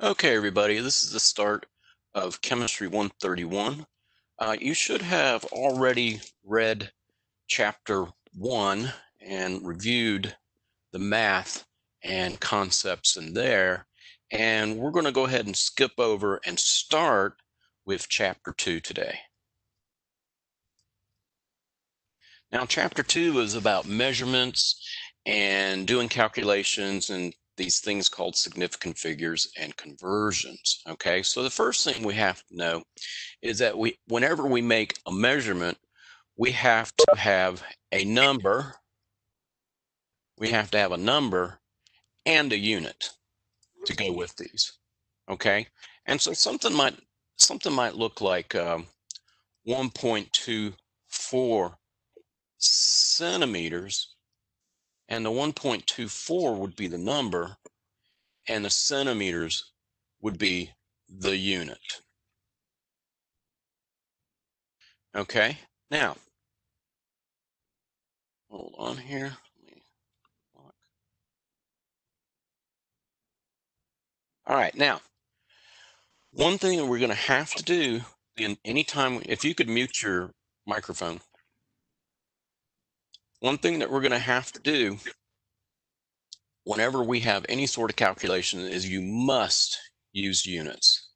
Okay, everybody, this is the start of Chemistry 131. Uh, you should have already read chapter one and reviewed the math and concepts in there. And we're going to go ahead and skip over and start with chapter two today. Now, chapter two is about measurements and doing calculations and these things called significant figures and conversions. Okay, so the first thing we have to know is that we, whenever we make a measurement, we have to have a number, we have to have a number and a unit to go with these. Okay, and so something might something might look like um, 1.24 centimeters and the 1.24 would be the number, and the centimeters would be the unit. Okay, now, hold on here. All right, now, one thing that we're going to have to do in any time, if you could mute your microphone one thing that we're going to have to do whenever we have any sort of calculation is you must use units.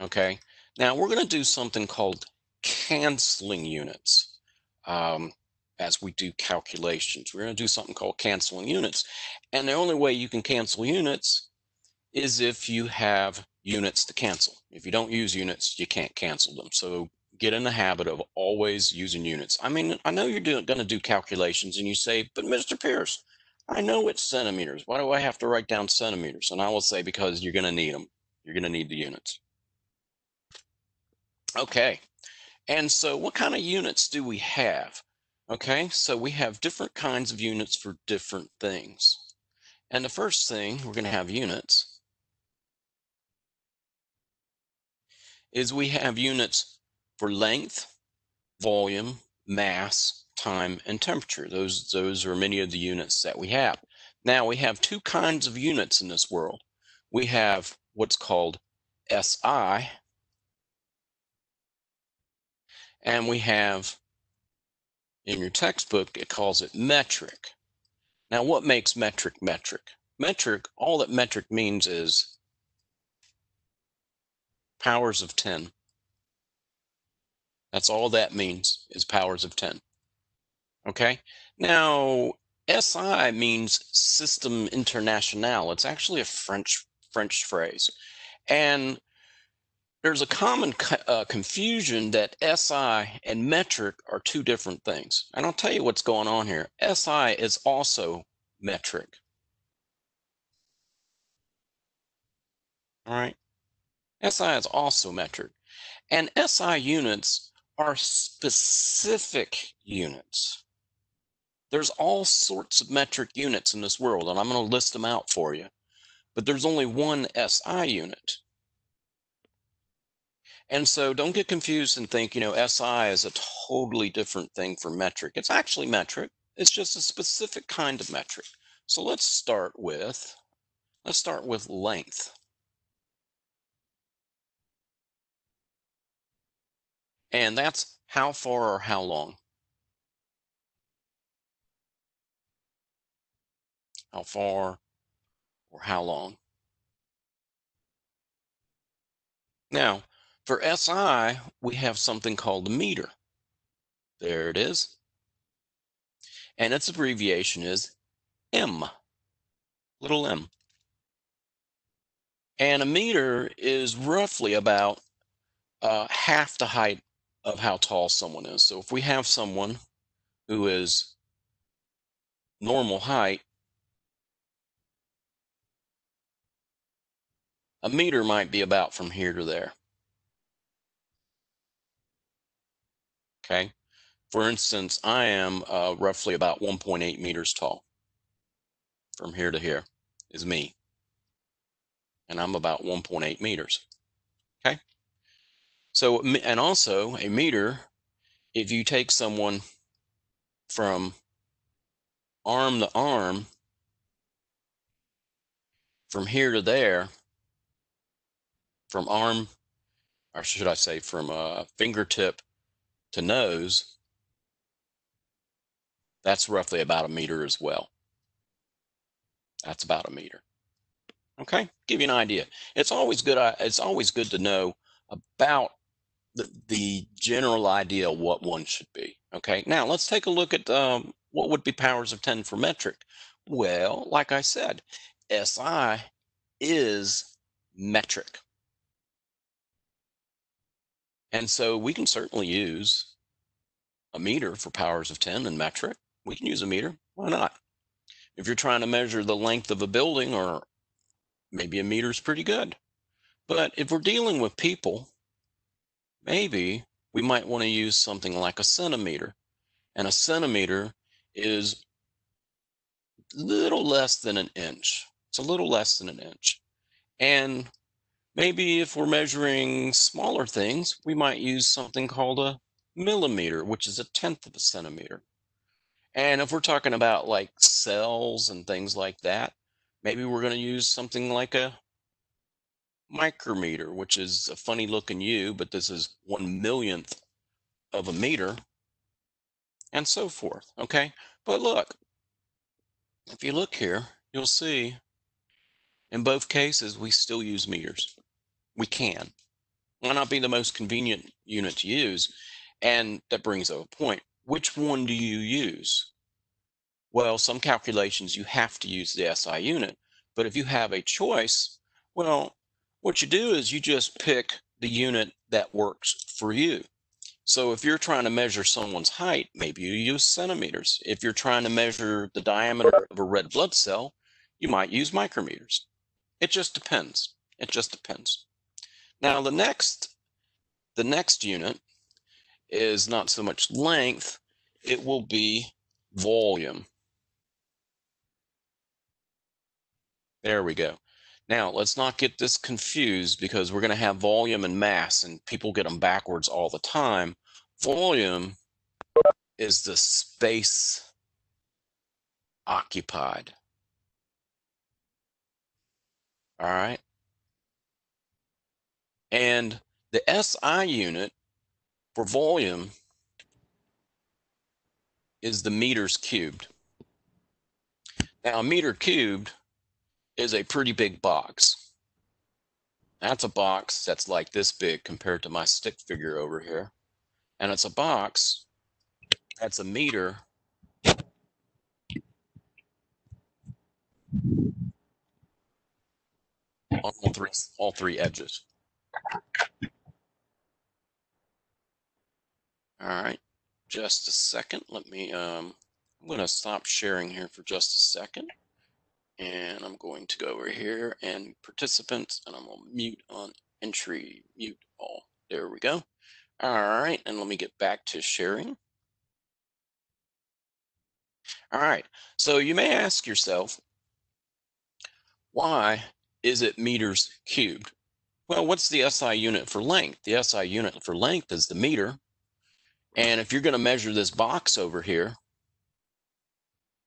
Okay, now we're going to do something called canceling units um, as we do calculations. We're going to do something called canceling units. And the only way you can cancel units is if you have units to cancel. If you don't use units, you can't cancel them. So get in the habit of always using units. I mean, I know you're going to do calculations and you say, but Mr. Pierce, I know it's centimeters. Why do I have to write down centimeters? And I will say, because you're going to need them. You're going to need the units. Okay. And so what kind of units do we have? Okay, so we have different kinds of units for different things. And the first thing we're going to have units is we have units for length, volume, mass, time, and temperature. Those, those are many of the units that we have. Now we have two kinds of units in this world. We have what's called SI, and we have, in your textbook, it calls it metric. Now what makes metric metric? Metric, all that metric means is powers of 10. That's all that means is powers of 10. Okay. Now, SI means System International. It's actually a French French phrase. And there's a common uh, confusion that SI and metric are two different things. And I'll tell you what's going on here. SI is also metric. All right. SI is also metric. And SI units are specific units. There's all sorts of metric units in this world, and I'm going to list them out for you. But there's only one SI unit. And so don't get confused and think, you know, SI is a totally different thing from metric. It's actually metric. It's just a specific kind of metric. So let's start with, let's start with length. And that's how far or how long. How far or how long. Now, for SI, we have something called a meter. There it is. And its abbreviation is M, little m. And a meter is roughly about uh, half the height of how tall someone is. So if we have someone who is normal height, a meter might be about from here to there. Okay. For instance, I am uh, roughly about 1.8 meters tall. From here to here is me. And I'm about 1.8 meters. Okay. So, and also a meter, if you take someone from arm to arm, from here to there, from arm, or should I say from uh, fingertip to nose, that's roughly about a meter as well. That's about a meter. Okay, give you an idea. It's always good. Uh, it's always good to know about the, general idea of what one should be. Okay, now let's take a look at um, what would be powers of 10 for metric. Well, like I said, SI is metric. And so we can certainly use a meter for powers of 10 in metric. We can use a meter. Why not? If you're trying to measure the length of a building or maybe a meter is pretty good. But if we're dealing with people, maybe we might want to use something like a centimeter. And a centimeter is little less than an inch. It's a little less than an inch. And maybe if we're measuring smaller things, we might use something called a millimeter, which is a tenth of a centimeter. And if we're talking about like cells and things like that, maybe we're going to use something like a micrometer, which is a funny looking U, but this is one millionth of a meter, and so forth. Okay. But look, if you look here, you'll see in both cases, we still use meters. We can. Might not be the most convenient unit to use. And that brings up a point. Which one do you use? Well, some calculations you have to use the SI unit, but if you have a choice, well, what you do is you just pick the unit that works for you. So if you're trying to measure someone's height, maybe you use centimeters. If you're trying to measure the diameter of a red blood cell, you might use micrometers. It just depends. It just depends. Now the next, the next unit is not so much length, it will be volume. There we go. Now, let's not get this confused because we're going to have volume and mass, and people get them backwards all the time. Volume is the space occupied. All right. And the SI unit for volume is the meters cubed. Now, a meter cubed is a pretty big box. That's a box that's like this big compared to my stick figure over here. And it's a box that's a meter on all three, all three edges. All right, just a second. Let me, um, I'm going to stop sharing here for just a second. And I'm going to go over here and participants, and I'm going to mute on entry, mute all. There we go. All right, and let me get back to sharing. All right, so you may ask yourself, why is it meters cubed? Well, what's the SI unit for length? The SI unit for length is the meter. And if you're going to measure this box over here,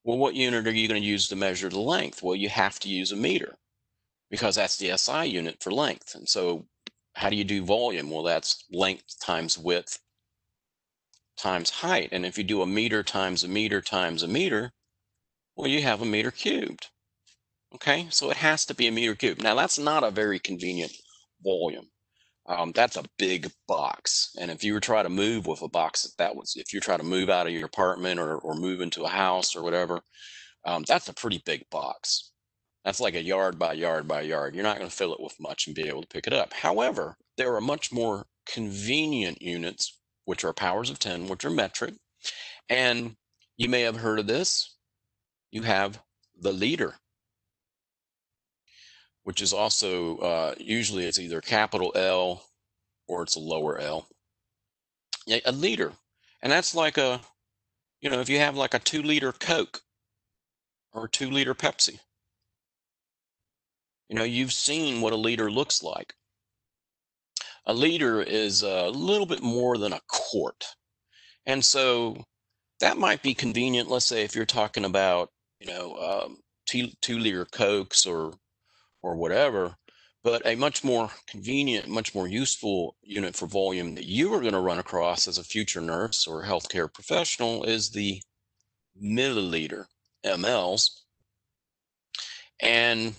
well, what unit are you going to use to measure the length? Well, you have to use a meter because that's the SI unit for length. And so how do you do volume? Well, that's length times width times height. And if you do a meter times a meter times a meter, well, you have a meter cubed. Okay, so it has to be a meter cubed. Now, that's not a very convenient volume. Um, that's a big box. And if you were trying to move with a box, that was, if you try to move out of your apartment or, or move into a house or whatever, um, that's a pretty big box. That's like a yard by yard by yard. You're not going to fill it with much and be able to pick it up. However, there are much more convenient units, which are powers of 10, which are metric. And you may have heard of this. You have the liter which is also uh, usually it's either capital L or it's a lower L. A liter. And that's like a, you know, if you have like a two liter Coke or two liter Pepsi, you know, you've seen what a liter looks like. A liter is a little bit more than a quart. And so that might be convenient. Let's say if you're talking about, you know, um, two, two liter Cokes or or whatever. But a much more convenient, much more useful unit for volume that you are going to run across as a future nurse or healthcare professional is the milliliter, mLs. And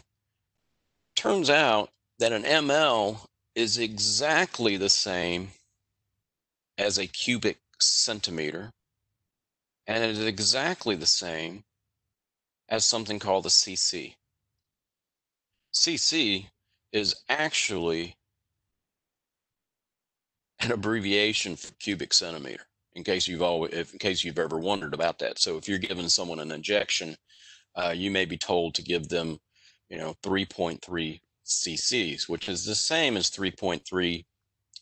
turns out that an ml is exactly the same as a cubic centimeter, and it is exactly the same as something called a cc. Cc is actually an abbreviation for cubic centimeter in case you've always if, in case you've ever wondered about that. So if you're giving someone an injection uh, you may be told to give them you know 3.3 cc's which is the same as 3.3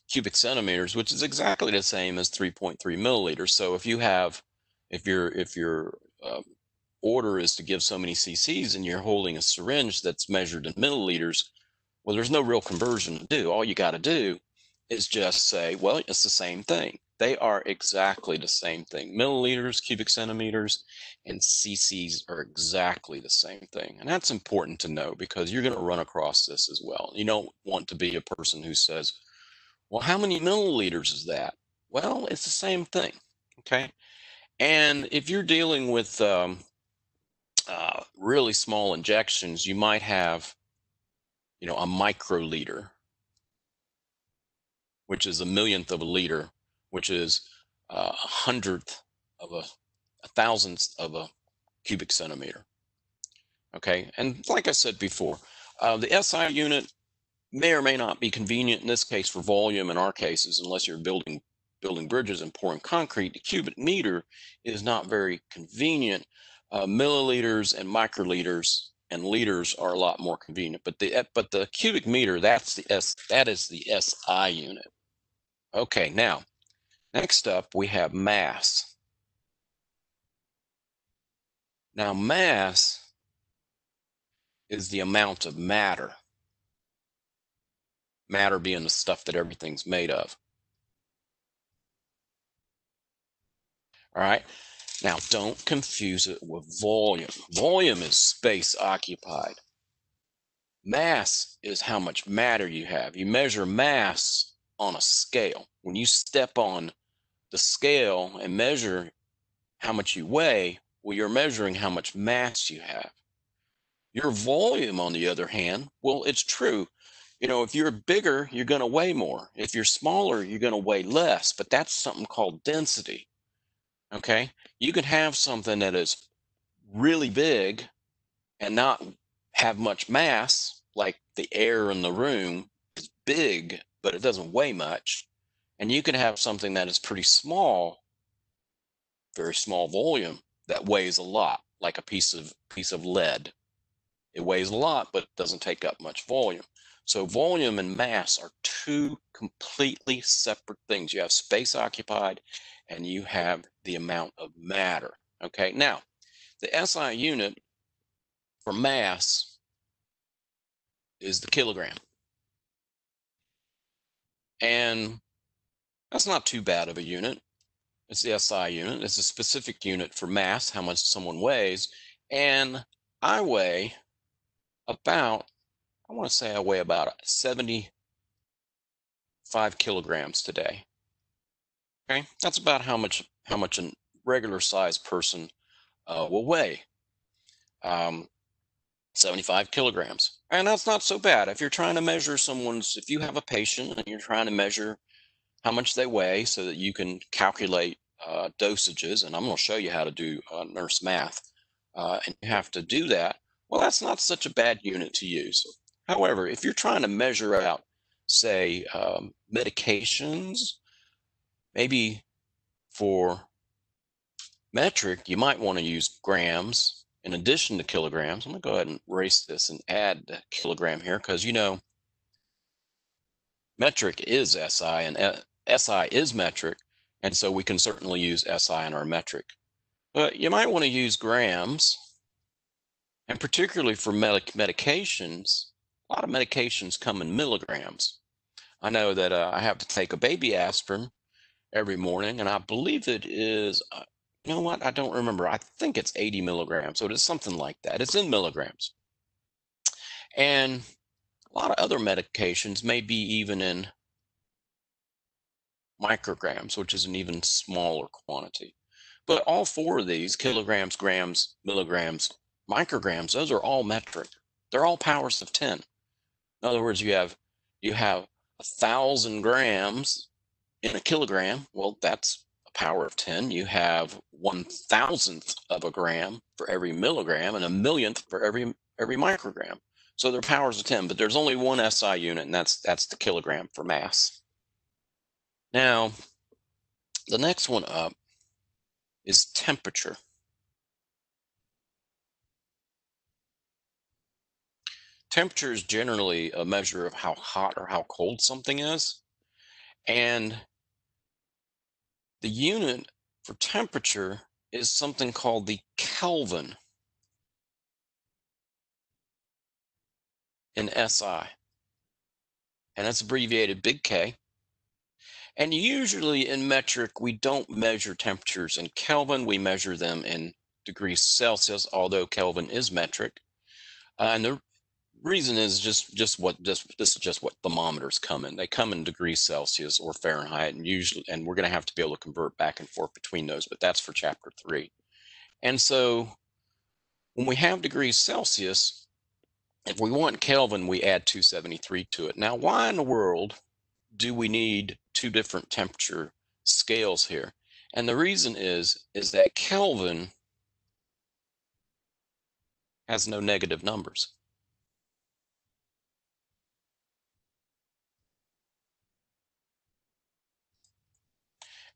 cubic centimeters which is exactly the same as 3.3 milliliters. So if you have if your if your uh, order is to give so many cc's and you're holding a syringe that's measured in milliliters well, there's no real conversion to do. All you got to do is just say, well, it's the same thing. They are exactly the same thing. Milliliters, cubic centimeters, and cc's are exactly the same thing. And that's important to know because you're going to run across this as well. You don't want to be a person who says, well, how many milliliters is that? Well, it's the same thing. Okay. And if you're dealing with um, uh, really small injections, you might have you know, a microliter, which is a millionth of a liter, which is uh, a hundredth of a, a thousandth of a cubic centimeter. Okay, and like I said before, uh, the SI unit may or may not be convenient in this case for volume in our cases, unless you're building building bridges and pouring concrete. The cubic meter is not very convenient. Uh, milliliters and microliters and liters are a lot more convenient. But the but the cubic meter, that's the S that is the SI unit. Okay, now next up we have mass. Now mass is the amount of matter. Matter being the stuff that everything's made of. All right. Now, don't confuse it with volume. Volume is space occupied. Mass is how much matter you have. You measure mass on a scale. When you step on the scale and measure how much you weigh, well, you're measuring how much mass you have. Your volume, on the other hand, well, it's true. You know, if you're bigger, you're going to weigh more. If you're smaller, you're going to weigh less, but that's something called density. Okay. You can have something that is really big and not have much mass, like the air in the room is big, but it doesn't weigh much. And you can have something that is pretty small, very small volume that weighs a lot, like a piece of piece of lead. It weighs a lot, but doesn't take up much volume. So volume and mass are two completely separate things. You have space occupied and you have the amount of matter. Okay, now the SI unit for mass is the kilogram. And that's not too bad of a unit. It's the SI unit. It's a specific unit for mass, how much someone weighs. And I weigh about, I want to say I weigh about 75 kilograms today. Okay, that's about how much how much a regular sized person uh, will weigh. Um, 75 kilograms. And that's not so bad. If you're trying to measure someone's, if you have a patient and you're trying to measure how much they weigh so that you can calculate uh, dosages, and I'm going to show you how to do uh, nurse math, uh, and you have to do that, well, that's not such a bad unit to use. However, if you're trying to measure out, say, um, medications maybe for metric, you might want to use grams in addition to kilograms. I'm going to go ahead and erase this and add a kilogram here because, you know, metric is SI and uh, SI is metric. And so we can certainly use SI in our metric. But you might want to use grams. And particularly for medic medications, a lot of medications come in milligrams. I know that uh, I have to take a baby aspirin every morning, and I believe it is. Uh, you know what? I don't remember. I think it's 80 milligrams, so it is something like that. It's in milligrams. And a lot of other medications may be even in micrograms, which is an even smaller quantity. But all four of these, kilograms, grams, milligrams, micrograms, those are all metric. They're all powers of 10. In other words, you have you have a thousand grams in a kilogram. Well, that's a power of 10. You have one thousandth of a gram for every milligram and a millionth for every every microgram. So they're powers of 10, but there's only one SI unit, and that's that's the kilogram for mass. Now, the next one up is temperature. Temperature is generally a measure of how hot or how cold something is. And the unit for temperature is something called the Kelvin in SI. And that's abbreviated big K. And usually in metric, we don't measure temperatures in Kelvin. We measure them in degrees Celsius, although Kelvin is metric. Uh, and the reason is just just what just this is just what thermometers come in. They come in degrees Celsius or Fahrenheit, and usually, and we're going to have to be able to convert back and forth between those. But that's for chapter three. And so, when we have degrees Celsius, if we want Kelvin, we add 273 to it. Now, why in the world do we need two different temperature scales here? And the reason is, is that Kelvin has no negative numbers.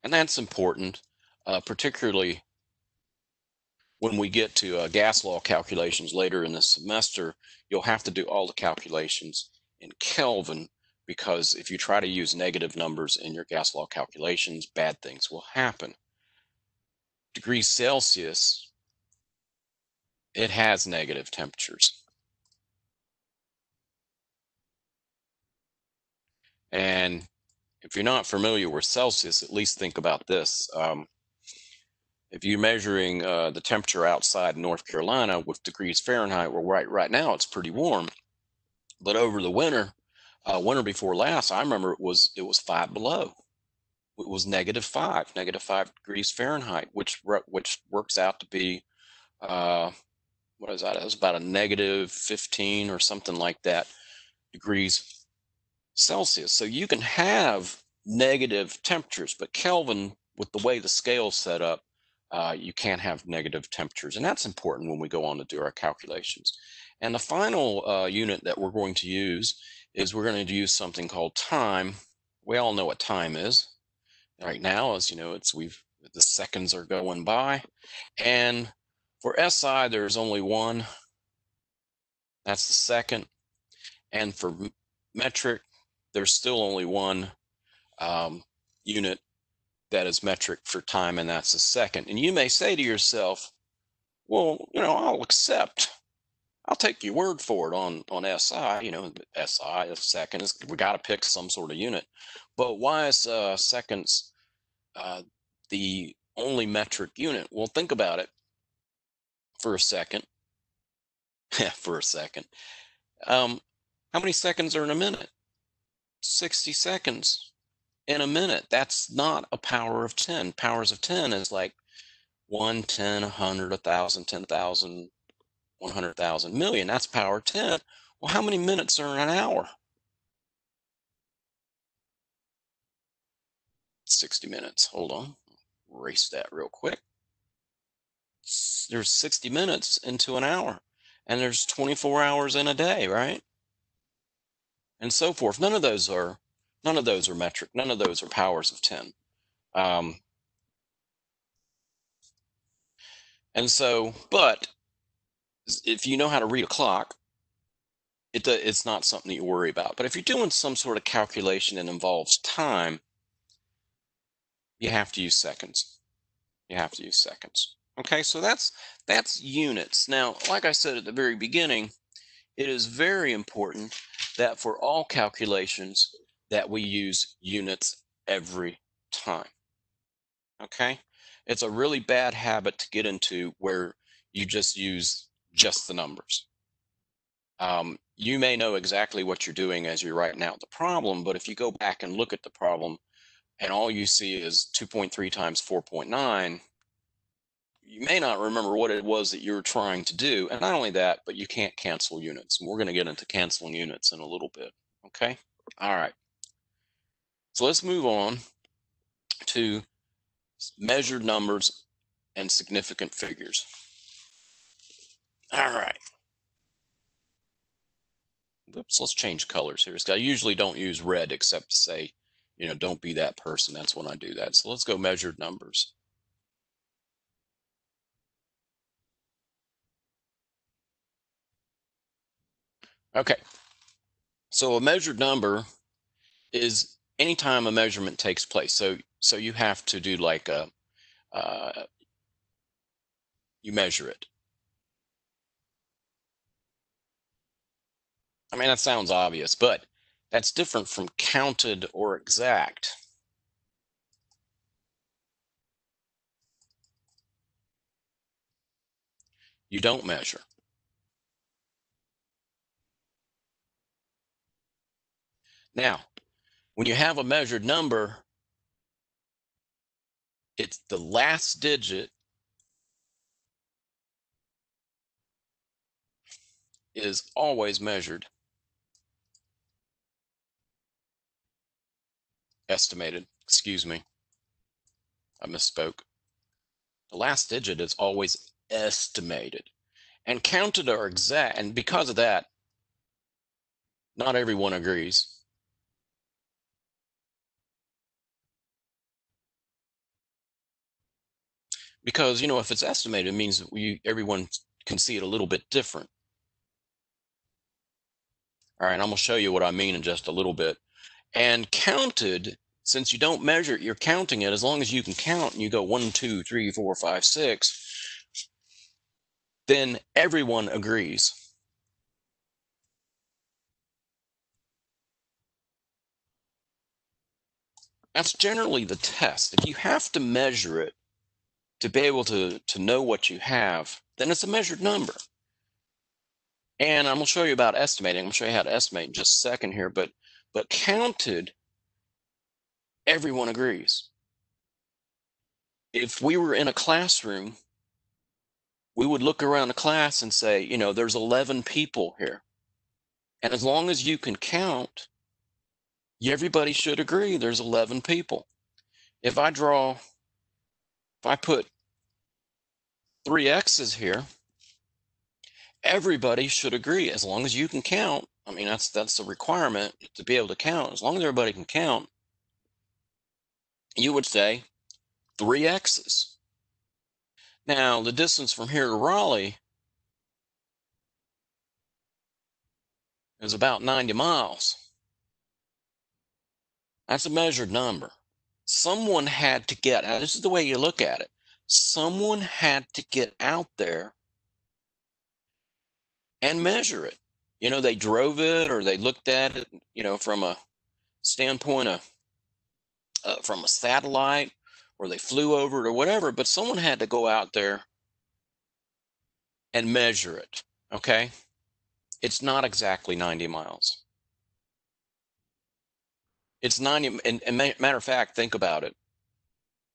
And that's important, uh, particularly when we get to uh, gas law calculations later in the semester, you'll have to do all the calculations in Kelvin because if you try to use negative numbers in your gas law calculations, bad things will happen. Degrees Celsius, it has negative temperatures. And if you're not familiar with Celsius, at least think about this. Um, if you're measuring uh, the temperature outside North Carolina with degrees Fahrenheit, well, right right now it's pretty warm, but over the winter, uh, winter before last, I remember it was it was five below. It was negative five, negative five degrees Fahrenheit, which which works out to be uh, what is that? It was about a negative 15 or something like that degrees Celsius. So you can have negative temperatures, but Kelvin, with the way the scale's set up, uh, you can't have negative temperatures. And that's important when we go on to do our calculations. And the final uh, unit that we're going to use is we're going to use something called time. We all know what time is. Right now, as you know, it's we've the seconds are going by. And for SI, there's only one. That's the second. And for metric, there's still only one um, unit that is metric for time, and that's a second. And you may say to yourself, well, you know, I'll accept. I'll take your word for it on on SI. You know, SI a second is we got to pick some sort of unit. But why is uh, seconds uh, the only metric unit? Well, think about it for a second. For a second. Um, how many seconds are in a minute? 60 seconds in a minute. That's not a power of 10. Powers of 10 is like 1, 10, 100, 1,000, 10,000, 100,000, million. That's power 10. Well, how many minutes are in an hour? 60 minutes. Hold on. Race that real quick. There's 60 minutes into an hour, and there's 24 hours in a day, right? And so forth. None of those are None of those are metric. None of those are powers of 10. Um, and so, but if you know how to read a clock, it, it's not something that you worry about. But if you're doing some sort of calculation that involves time, you have to use seconds. You have to use seconds. Okay, so that's that's units. Now, like I said at the very beginning, it is very important that for all calculations, that we use units every time. Okay? It's a really bad habit to get into where you just use just the numbers. Um, you may know exactly what you're doing as you're writing out the problem, but if you go back and look at the problem and all you see is 2.3 times 4.9, you may not remember what it was that you were trying to do. And not only that, but you can't cancel units. And we're going to get into canceling units in a little bit. Okay. All right. So let's move on to measured numbers and significant figures. All right. Oops, let's change colors here. I usually don't use red except to say, you know, don't be that person. That's when I do that. So let's go measured numbers. Okay. So a measured number is anytime a measurement takes place. So so you have to do like a uh, you measure it. I mean that sounds obvious, but that's different from counted or exact. You don't measure. Now, when you have a measured number, it's the last digit is always measured. Estimated, excuse me. I misspoke. The last digit is always estimated. And counted or exact, and because of that, not everyone agrees. Because you know if it's estimated it means we everyone can see it a little bit different. All right i'm going to show you what i mean in just a little bit. And counted since you don't measure it you're counting it as long as you can count and you go one two three four five six then everyone agrees. That's generally the test. If you have to measure it to be able to, to know what you have, then it's a measured number. And I'm going to show you about estimating. I'm going to show you how to estimate in just a second here, but but counted, everyone agrees. If we were in a classroom, we would look around the class and say, you know, there's 11 people here. And as long as you can count, everybody should agree there's 11 people. If I draw if I put three X's here, everybody should agree as long as you can count. I mean, that's that's a requirement to be able to count. As long as everybody can count, you would say three X's. Now, the distance from here to Raleigh is about 90 miles. That's a measured number someone had to get out. This is the way you look at it. Someone had to get out there and measure it. You know, they drove it or they looked at it, you know, from a standpoint of uh, from a satellite or they flew over it or whatever, but someone had to go out there and measure it. Okay. It's not exactly 90 miles. It's 90 and, and matter of fact, think about it.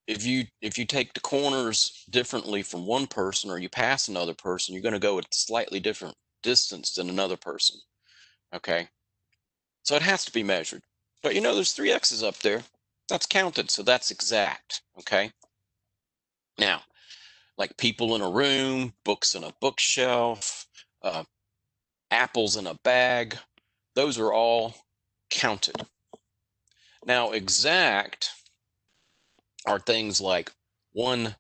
If you if you take the corners differently from one person or you pass another person, you're going to go a slightly different distance than another person. Okay? So it has to be measured. But you know there's 3 x's up there. That's counted, so that's exact, okay? Now, like people in a room, books in a bookshelf, uh, apples in a bag, those are all counted. Now, exact are things like one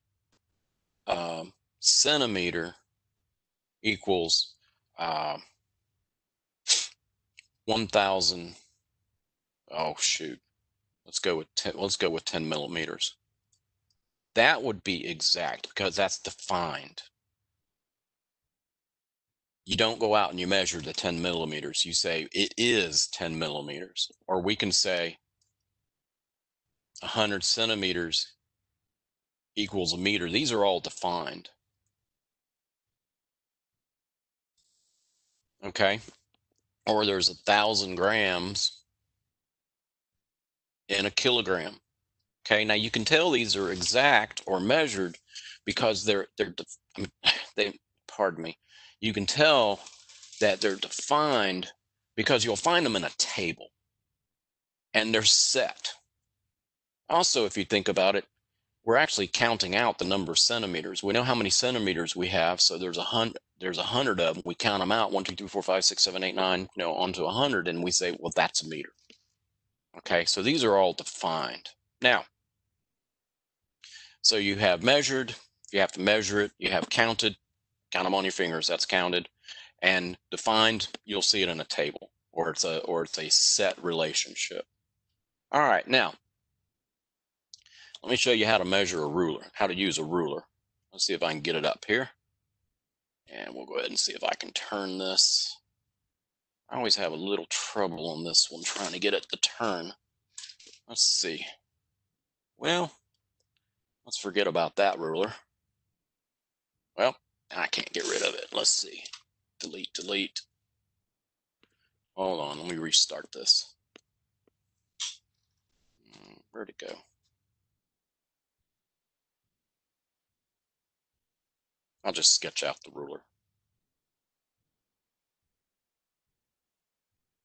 uh, centimeter equals uh, 1,000. Oh shoot, let's go with 10, let's go with 10 millimeters. That would be exact because that's defined. You don't go out and you measure the 10 millimeters. You say it is 10 millimeters, or we can say 100 centimeters equals a meter. These are all defined. okay? Or there's a thousand grams in a kilogram. Okay, now you can tell these are exact or measured because they're they're they pardon me. You can tell that they're defined because you'll find them in a table and they're set. Also, if you think about it, we're actually counting out the number of centimeters. We know how many centimeters we have, so there's a hundred. There's a hundred of them. We count them out: one, two, three, four, five, six, seven, eight, nine. You know, onto a hundred, and we say, well, that's a meter. Okay, so these are all defined. Now, so you have measured. You have to measure it. You have counted. Count them on your fingers. That's counted, and defined. You'll see it in a table, or it's a or it's a set relationship. All right, now let me show you how to measure a ruler, how to use a ruler. Let's see if I can get it up here. And we'll go ahead and see if I can turn this. I always have a little trouble on this one trying to get it to turn. Let's see. Well, let's forget about that ruler. Well, I can't get rid of it. Let's see. Delete, delete. Hold on, let me restart this. Hmm, where'd it go? I'll just sketch out the ruler.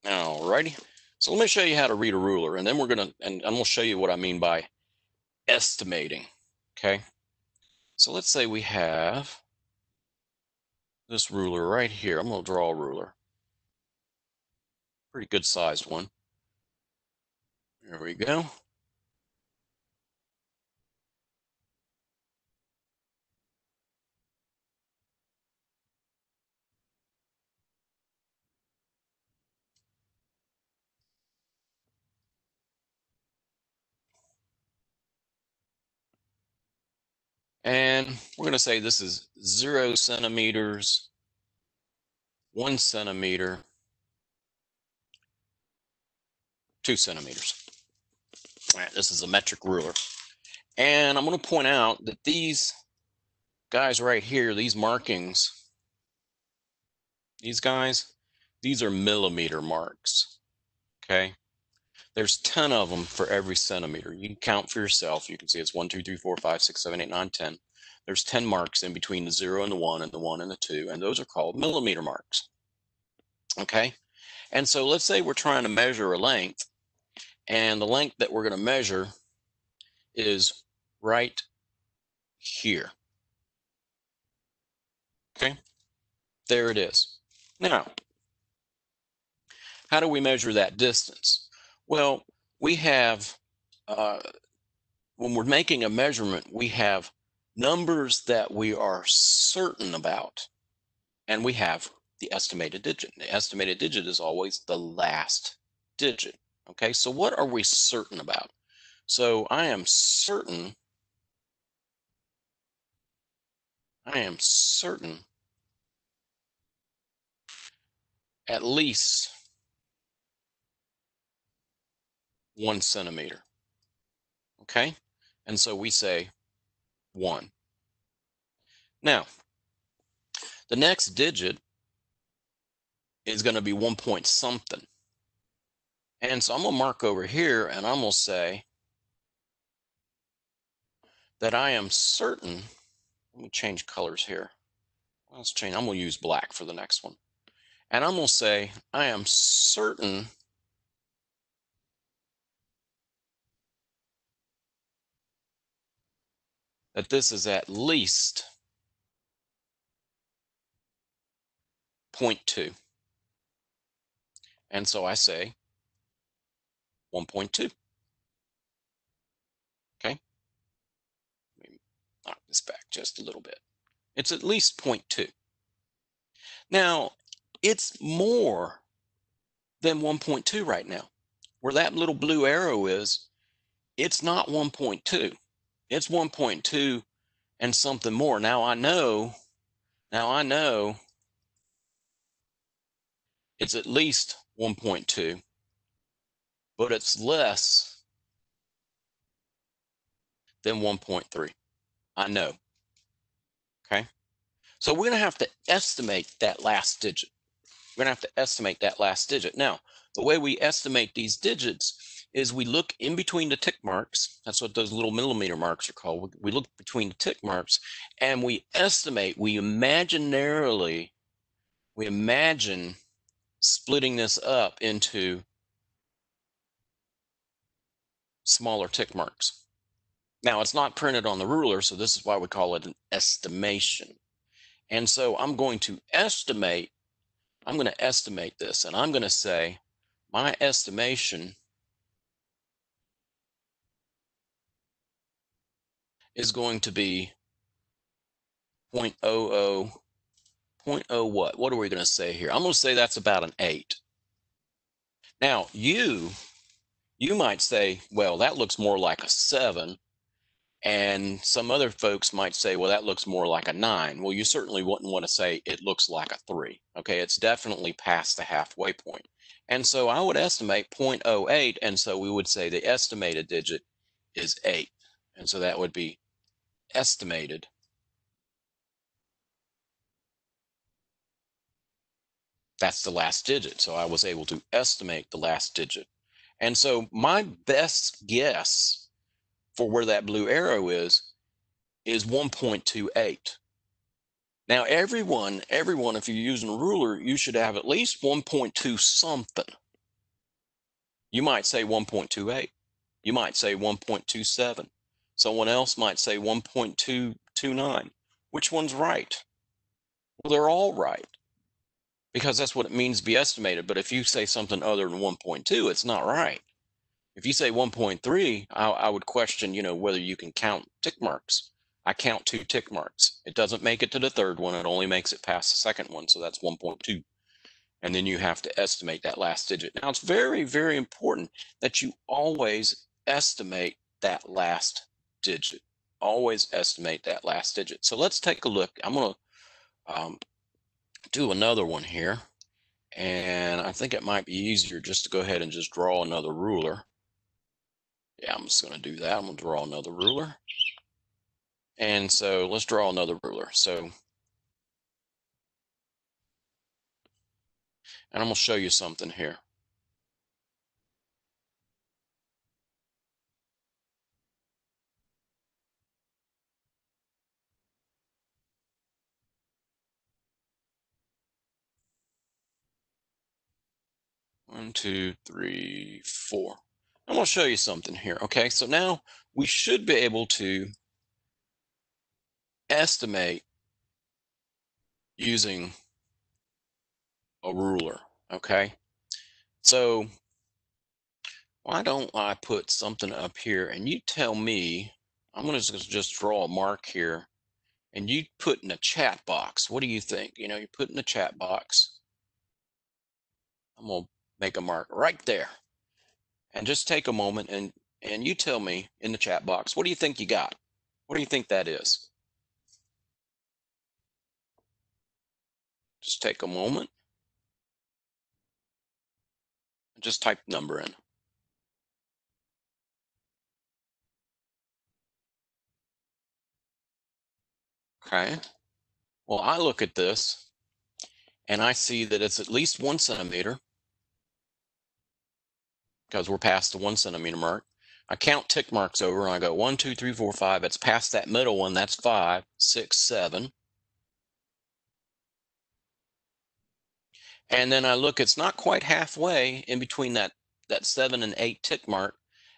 Alrighty. So let me show you how to read a ruler, and then we're gonna and I'm gonna show you what I mean by estimating. Okay. So let's say we have this ruler right here. I'm gonna draw a ruler. Pretty good sized one. There we go. And we're going to say this is zero centimeters, one centimeter, two centimeters. All right, this is a metric ruler. And I'm going to point out that these guys right here, these markings, these guys, these are millimeter marks. Okay. There's 10 of them for every centimeter. You can count for yourself. You can see it's 1, 2, 3, 4, 5, 6, 7, 8, 9, 10. There's 10 marks in between the 0 and the 1 and the 1 and the 2, and those are called millimeter marks. Okay? And so let's say we're trying to measure a length, and the length that we're going to measure is right here. Okay? There it is. Now, how do we measure that distance? Well, we have, uh, when we're making a measurement, we have numbers that we are certain about, and we have the estimated digit. The estimated digit is always the last digit. Okay, so what are we certain about? So I am certain, I am certain at least one centimeter. Okay? And so we say one. Now, the next digit is going to be one point something. And so I'm going to mark over here and I'm going to say that I am certain. Let me change colors here. Let's change. I'm going to use black for the next one. And I'm going to say I am certain that this is at least 0.2. And so I say 1.2. Okay. Let me knock this back just a little bit. It's at least 0.2. Now, it's more than 1.2 right now. Where that little blue arrow is, it's not 1.2 it's 1.2 and something more. Now I know, now I know it's at least 1.2, but it's less than 1.3. I know. Okay. So we're going to have to estimate that last digit. we're gonna have to estimate that last digit. Now, the way we estimate these digits is we look in between the tick marks. That's what those little millimeter marks are called. We look between the tick marks and we estimate, we imaginarily, we imagine splitting this up into smaller tick marks. Now it's not printed on the ruler, so this is why we call it an estimation. And so I'm going to estimate, I'm going to estimate this, and I'm going to say my estimation is going to be 0.00, 0.0 what? What are we going to say here? I'm going to say that's about an 8. Now, you, you might say, well, that looks more like a 7 and some other folks might say, well, that looks more like a nine. Well, you certainly wouldn't want to say it looks like a three. Okay, it's definitely past the halfway point. And so I would estimate 0.08. And so we would say the estimated digit is eight. And so that would be estimated. That's the last digit. So I was able to estimate the last digit. And so my best guess for where that blue arrow is, is 1.28. Now, everyone, everyone, if you're using a ruler, you should have at least 1.2 something. You might say 1.28. You might say 1.27. Someone else might say 1.229. Which one's right? Well, they're all right because that's what it means to be estimated. But if you say something other than 1.2, it's not right. If you say 1.3, I, I would question, you know, whether you can count tick marks. I count two tick marks. It doesn't make it to the third one. It only makes it past the second one. So that's 1.2. And then you have to estimate that last digit. Now it's very, very important that you always estimate that last digit. Always estimate that last digit. So let's take a look. I'm going to um, do another one here. And I think it might be easier just to go ahead and just draw another ruler. Yeah, I'm just going to do that. I'm going to draw another ruler. And so let's draw another ruler. So, and I'm going to show you something here. One, two, three, four. I'm going to show you something here. Okay, so now we should be able to estimate using a ruler. Okay, so why don't I put something up here and you tell me, I'm going to just draw a mark here and you put in a chat box. What do you think? You know, you put in the chat box. I'm going to make a mark right there. And just take a moment and and you tell me in the chat box what do you think you got? What do you think that is? Just take a moment. And just type number in. Okay. Well I look at this and I see that it's at least one centimeter because we're past the one centimeter mark. I count tick marks over and I go one, two, three, four, five. It's past that middle one. That's five, six, seven. And then I look, it's not quite halfway in between that, that seven and eight tick mark.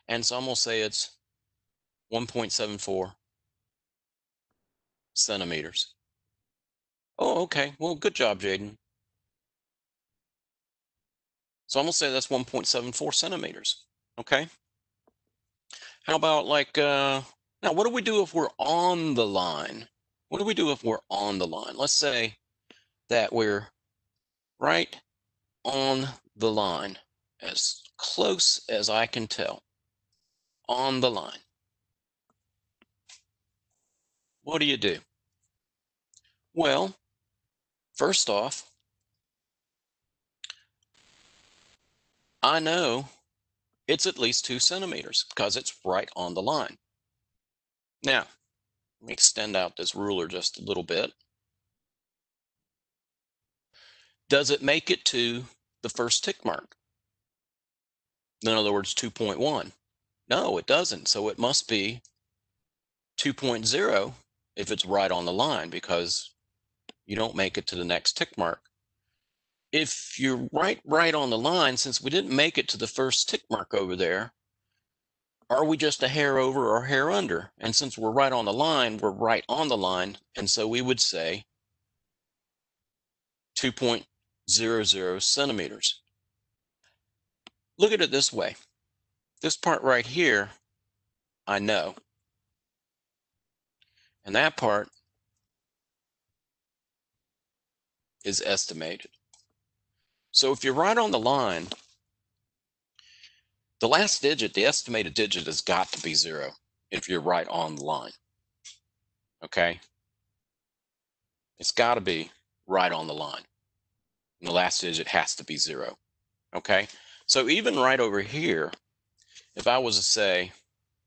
And so I'm going to say it's 1.74 centimeters. Oh, okay. Well, good job, Jaden. So I'm going to say that's 1.74 centimeters. Okay. How about like, uh, now what do we do if we're on the line? What do we do if we're on the line? Let's say that we're right on the line, as close as I can tell, on the line. What do you do? Well, first off, I know it's at least two centimeters because it's right on the line. Now, let me extend out this ruler just a little bit. does it make it to the first tick mark? In other words, 2.1. No, it doesn't. So it must be 2.0 if it's right on the line because you don't make it to the next tick mark. If you're right right on the line, since we didn't make it to the first tick mark over there, are we just a hair over or a hair under? And since we're right on the line, we're right on the line. And so we would say 2.00 centimeters. Look at it this way. This part right here, I know. And that part is estimated. So if you're right on the line, the last digit, the estimated digit has got to be zero if you're right on the line. Okay? It's got to be right on the line. And the last digit has to be zero. Okay? So even right over here, if I was to say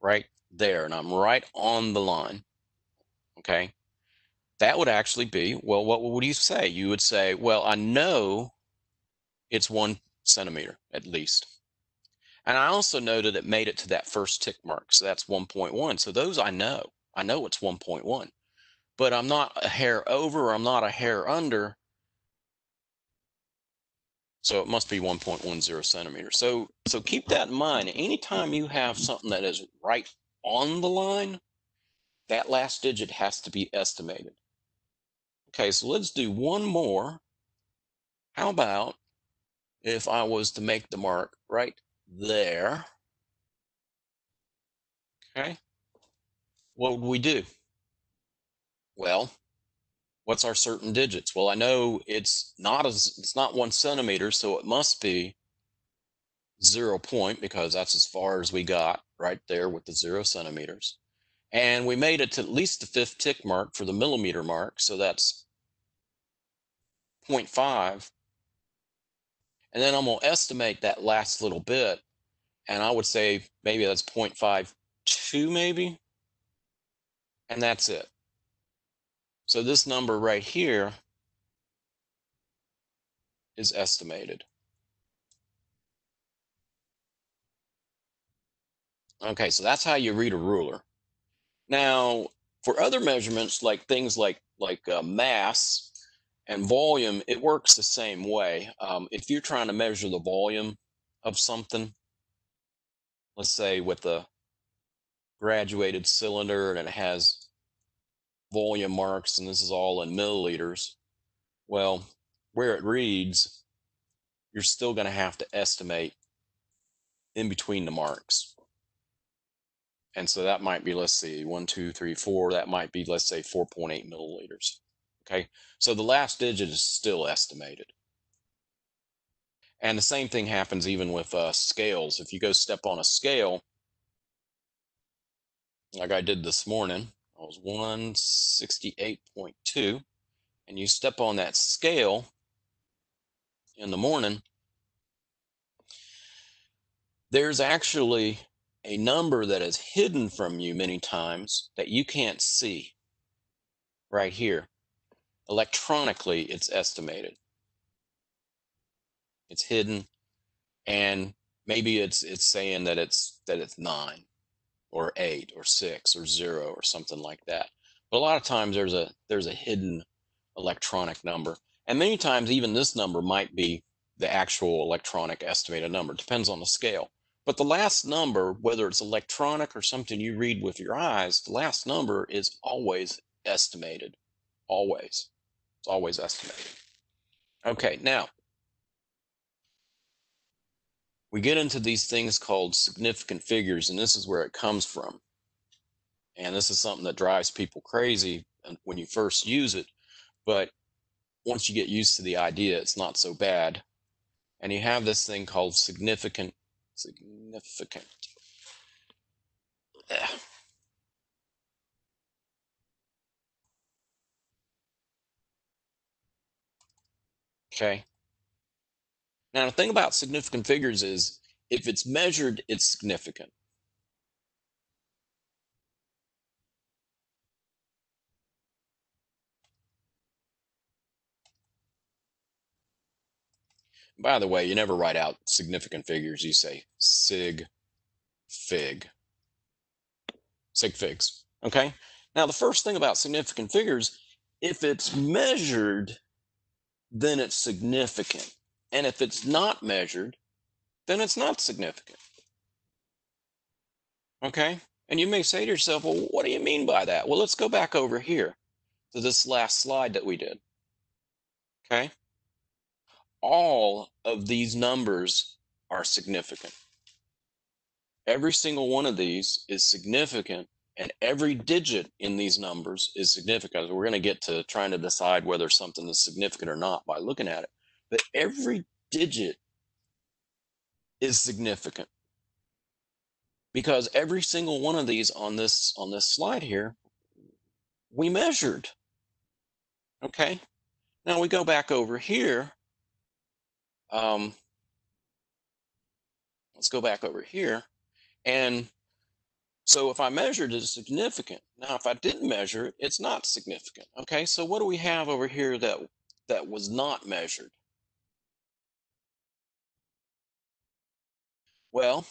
right there, and I'm right on the line, okay, that would actually be, well, what would you say? You would say, well, I know it's one centimeter at least. And I also know that it made it to that first tick mark. So that's 1.1. So those I know. I know it's 1.1. But I'm not a hair over, I'm not a hair under. So it must be 1.10 centimeters. So so keep that in mind. Anytime you have something that is right on the line, that last digit has to be estimated. Okay, so let's do one more. How about if I was to make the mark right there. Okay. What would we do? Well, what's our certain digits? Well, I know it's not as it's not one centimeter, so it must be zero point because that's as far as we got right there with the zero centimeters. And we made it to at least the fifth tick mark for the millimeter mark, so that's 0.5 and then I'm going to estimate that last little bit. And I would say maybe that's 0.52 maybe. And that's it. So this number right here is estimated. Okay, so that's how you read a ruler. Now, for other measurements, like things like like uh, mass, and volume, it works the same way. Um, if you're trying to measure the volume of something, let's say with a graduated cylinder and it has volume marks, and this is all in milliliters, well, where it reads, you're still going to have to estimate in between the marks. And so that might be, let's see, one, two, three, four. That might be, let's say, 4.8 milliliters. Okay, so the last digit is still estimated. And the same thing happens even with uh, scales. If you go step on a scale, like I did this morning, I was 168.2, and you step on that scale in the morning, there's actually a number that is hidden from you many times that you can't see right here electronically it's estimated. It's hidden and maybe it's it's saying that it's that it's nine or eight or six or zero or something like that. But a lot of times there's a there's a hidden electronic number. And many times even this number might be the actual electronic estimated number. It depends on the scale. But the last number whether it's electronic or something you read with your eyes the last number is always estimated. Always it's always estimated. Okay, now we get into these things called significant figures, and this is where it comes from. And this is something that drives people crazy when you first use it, but once you get used to the idea, it's not so bad. And you have this thing called significant, significant. Okay. Now, the thing about significant figures is if it's measured, it's significant. By the way, you never write out significant figures. You say sig fig. Sig figs. Okay. Now, the first thing about significant figures, if it's measured, then it's significant. And if it's not measured, then it's not significant. Okay? And you may say to yourself, well, what do you mean by that? Well, let's go back over here to this last slide that we did. Okay? All of these numbers are significant. Every single one of these is significant, and every digit in these numbers is significant. We're going to get to trying to decide whether something is significant or not by looking at it. But every digit is significant because every single one of these on this on this slide here we measured okay now we go back over here um, let's go back over here and so if I measured it, it's significant. Now, if I didn't measure it, it's not significant. Okay, so what do we have over here that that was not measured? Well,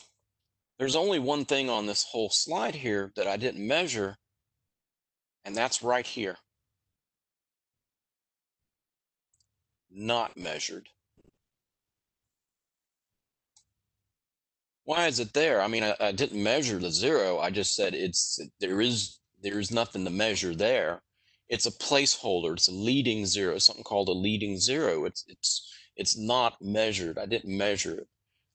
there's only one thing on this whole slide here that I didn't measure, and that's right here. Not measured. Why is it there? I mean, I, I didn't measure the zero. I just said it's there is there is nothing to measure there. It's a placeholder. It's a leading zero, something called a leading zero. It's it's it's not measured. I didn't measure it.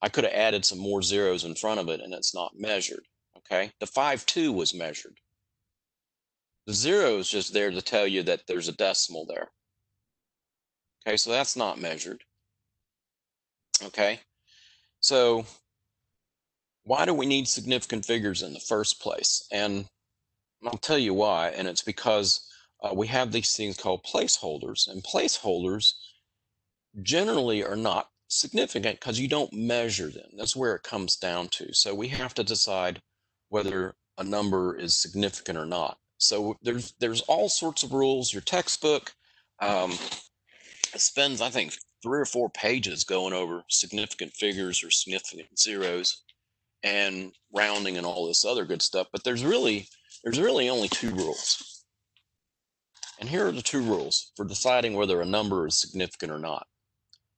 I could have added some more zeros in front of it and it's not measured. Okay. The 5 2 was measured. The zero is just there to tell you that there's a decimal there. Okay, so that's not measured. Okay, so why do we need significant figures in the first place? And I'll tell you why, and it's because uh, we have these things called placeholders, and placeholders generally are not significant because you don't measure them. That's where it comes down to. So we have to decide whether a number is significant or not. So there's there's all sorts of rules. Your textbook um, spends, I think, three or four pages going over significant figures or significant zeros and rounding and all this other good stuff. But there's really there's really only two rules. And here are the two rules for deciding whether a number is significant or not.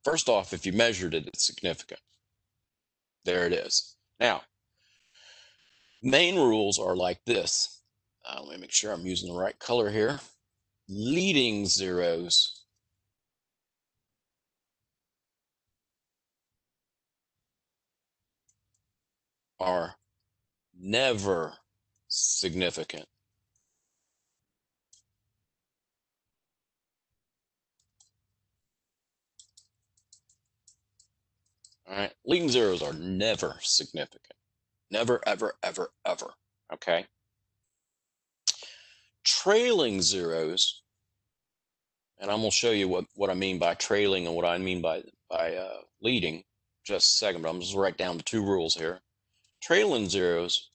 First off, if you measured it, it's significant. There it is. Now, main rules are like this. Uh, let me make sure I'm using the right color here. Leading zeros are never significant. All right. Leading zeros are never significant. Never, ever, ever, ever. Okay. Trailing zeros, and I'm going to show you what, what I mean by trailing and what I mean by, by uh, leading just a second, but I'm just write down the two rules here. Trailing zeros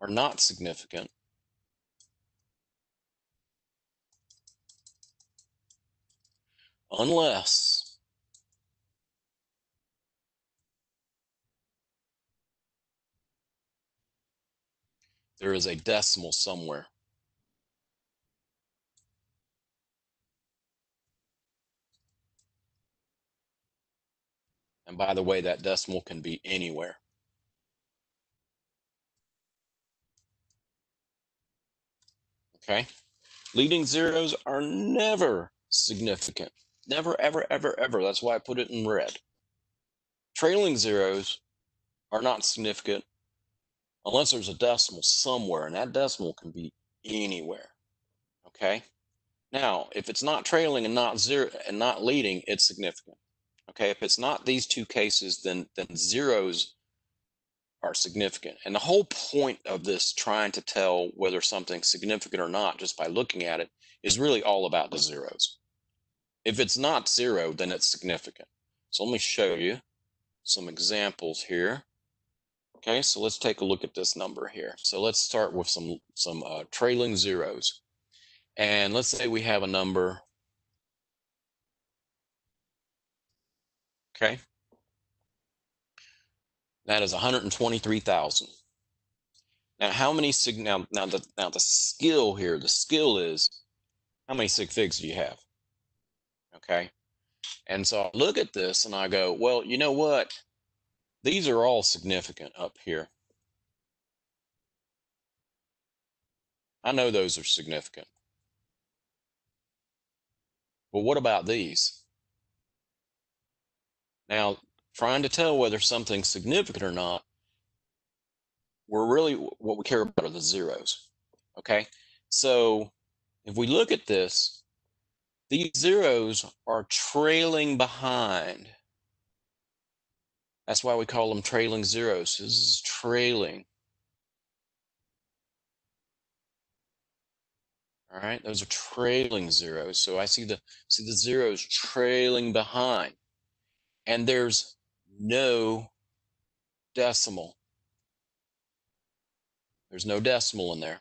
are not significant unless there is a decimal somewhere. And by the way, that decimal can be anywhere. Okay. Leading zeros are never significant. Never, ever, ever, ever. That's why I put it in red. Trailing zeros are not significant unless there's a decimal somewhere, and that decimal can be anywhere. Okay. Now, if it's not trailing and not zero and not leading, it's significant. Okay. If it's not these two cases, then then zeros are significant. And the whole point of this trying to tell whether something's significant or not just by looking at it is really all about the zeros. If it's not zero, then it's significant. So let me show you some examples here. Okay, so let's take a look at this number here. So let's start with some, some uh, trailing zeros. And let's say we have a number Okay. That is 123,000. Now, how many sig now now the now the skill here, the skill is how many sig figs do you have? Okay. And so I look at this and I go, well, you know what? These are all significant up here. I know those are significant. But what about these? Now, trying to tell whether something's significant or not, we're really, what we care about are the zeros. Okay? So if we look at this, these zeros are trailing behind. That's why we call them trailing zeros. This is trailing. All right, those are trailing zeros. So I see the see the zeros trailing behind. And there's no decimal. There's no decimal in there.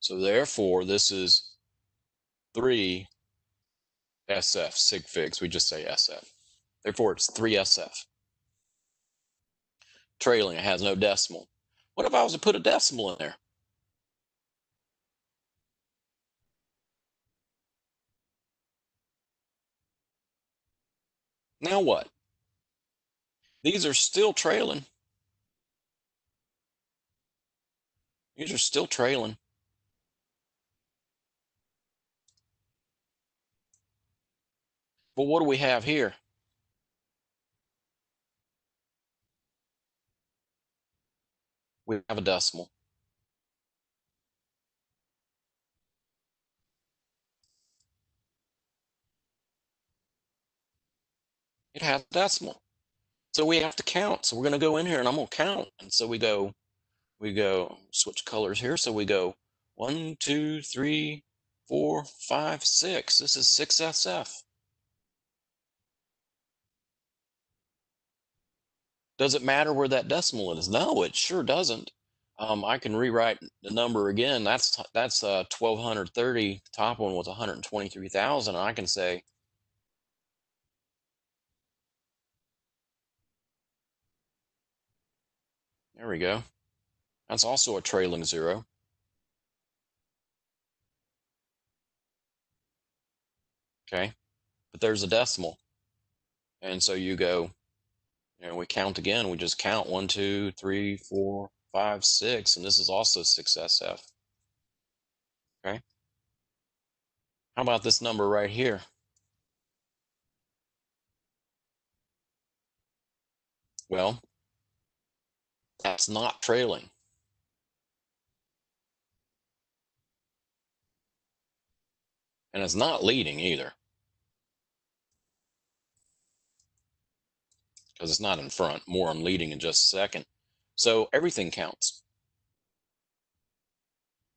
So therefore, this is 3 SF, sig figs. We just say SF. Therefore, it's 3 SF. Trailing, it has no decimal. What if I was to put a decimal in there? Now what? These are still trailing. These are still trailing. But what do we have here? We have a decimal. It has a decimal. So we have to count. So we're going to go in here and I'm going to count. And so we go we go switch colors here. So we go one, two, three, four, five, six. This is 6SF. Does it matter where that decimal is? No, it sure doesn't. Um, I can rewrite the number again. That's that's uh, 1230. The top one was 123,000. I can say there we go. That's also a trailing zero. Okay, but there's a decimal. And so you go, you know, we count again. We just count one, two, three, four, five, six, and this is also 6SF. Okay. How about this number right here? Well, that's not trailing. And it's not leading either. Because it's not in front. More on leading in just a second. So everything counts.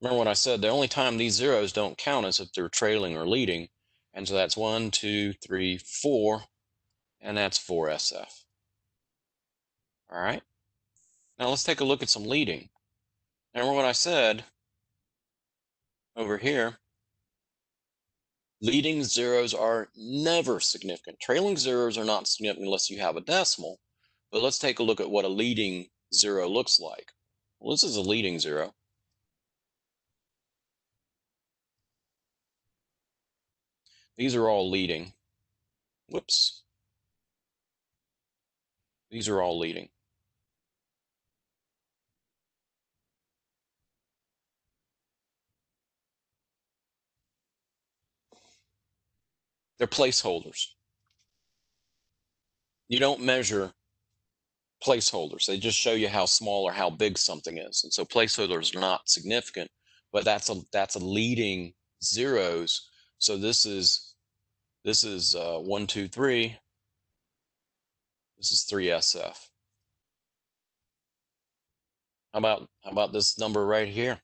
Remember what I said, the only time these zeros don't count is if they're trailing or leading. And so that's one, two, three, four, and that's 4SF. All right. Now let's take a look at some leading. Remember what I said over here, Leading zeros are never significant. Trailing zeros are not significant unless you have a decimal. But let's take a look at what a leading zero looks like. Well, this is a leading zero. These are all leading. Whoops. These are all leading. They're placeholders. You don't measure placeholders. They just show you how small or how big something is. And so placeholders are not significant, but that's a that's a leading zeros. So this is this is uh, one, two, three. This is three SF. How about how about this number right here?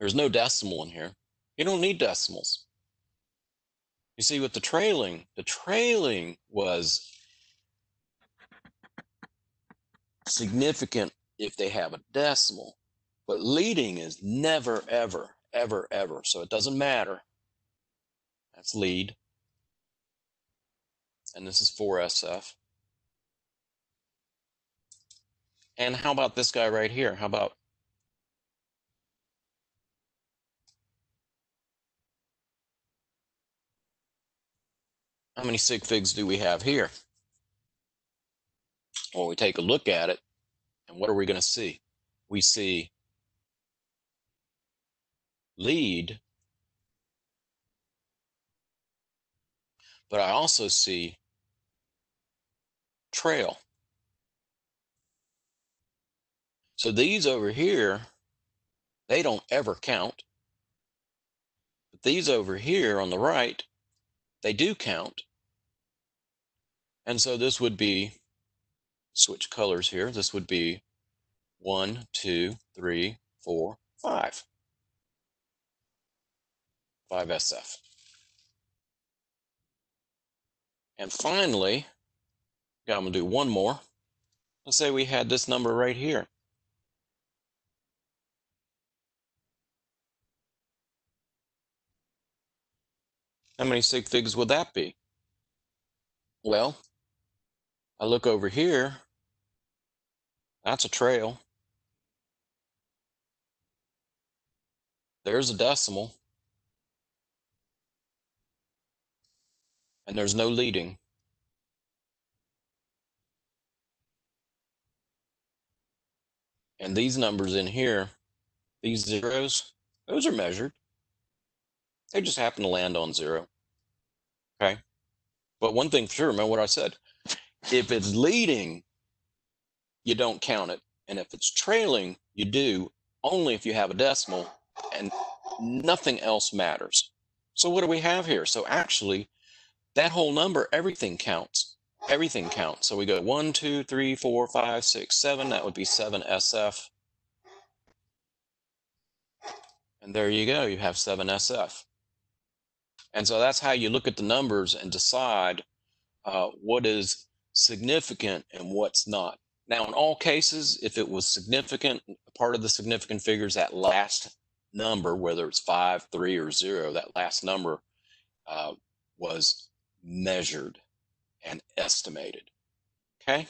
There's no decimal in here. You don't need decimals. You see, with the trailing, the trailing was significant if they have a decimal, but leading is never, ever, ever, ever. So it doesn't matter. That's lead. And this is 4SF. And how about this guy right here? How about how many sig figs do we have here? Well, we take a look at it, and what are we going to see? We see lead, but I also see trail. So these over here, they don't ever count. But these over here on the right, they do count. And so this would be, switch colors here, this would be one, two, three, four, five. Five SF. And finally, I'm going to do one more. Let's say we had this number right here. How many sig figs would that be? Well, I look over here. That's a trail. There's a decimal. And there's no leading. And these numbers in here, these zeros, those are measured. They just happen to land on zero. Okay. But one thing for sure, remember what I said. If it's leading, you don't count it. And if it's trailing, you do only if you have a decimal and nothing else matters. So what do we have here? So actually, that whole number, everything counts everything counts. So we go one, two, three, four, five, six, seven. That would be seven SF. And there you go. You have seven SF. And so that's how you look at the numbers and decide uh, what is significant and what's not. Now, in all cases, if it was significant, part of the significant figures, that last number, whether it's five, three, or zero, that last number uh, was measured and estimated. Okay?